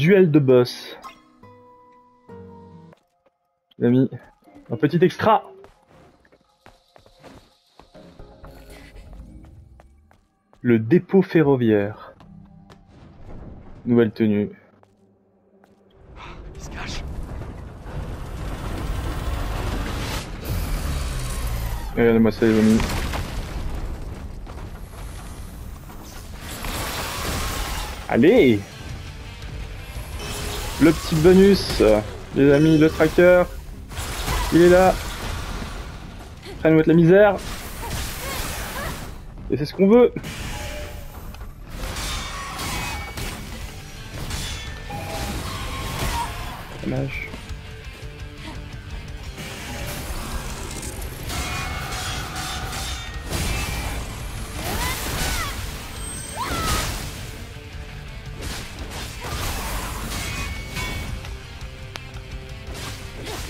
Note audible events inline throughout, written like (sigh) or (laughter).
duel de boss. Les amis, un petit extra. Le dépôt ferroviaire. Nouvelle tenue. Il se cache? Regardez-moi ça les amis. Allez Le petit bonus, les amis, le tracker. Il est là. Prends nous la misère. Et c'est ce qu'on veut. Dommage.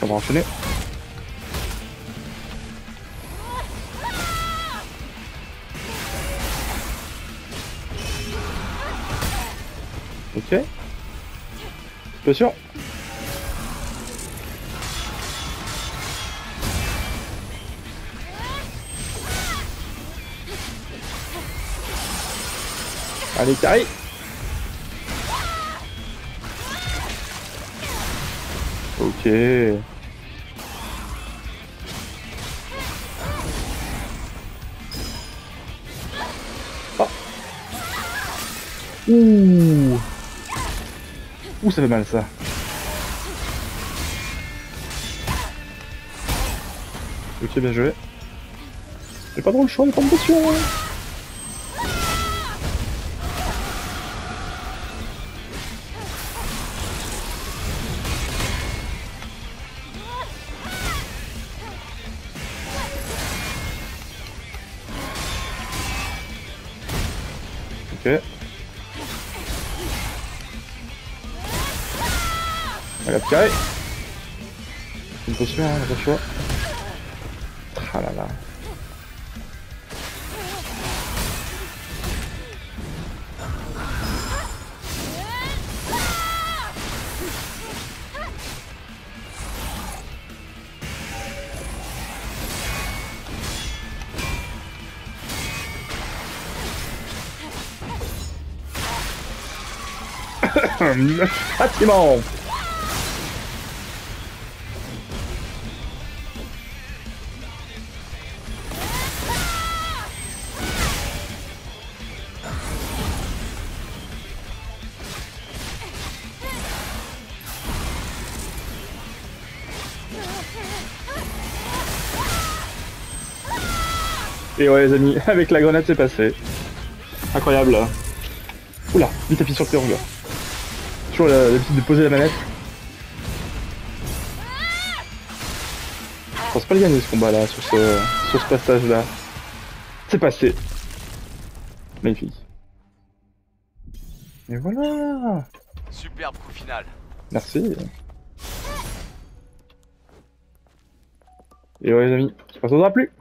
Ça va enchaîner. Ok. Explosion. Allez, carré. Ok. Ah. Ouh. Ouh, ça fait mal ça. Ok, bien joué. J'ai pas trop le choix, il pas de potion. Ok. Regarde carré. Une potion, hein, le choix. (laughs) Bâtiment Et ouais les amis, (laughs) avec la grenade c'est passé. Incroyable. Oula, vite appuie sur le triangle. Toujours la- l'habitude de poser la manette. Je pense pas le gagner ce combat là, sur ce, sur ce passage là. C'est passé. Magnifique. Et voilà Superbe coup final. Merci. Et ouais les amis, j'espère que ça vous aura plu.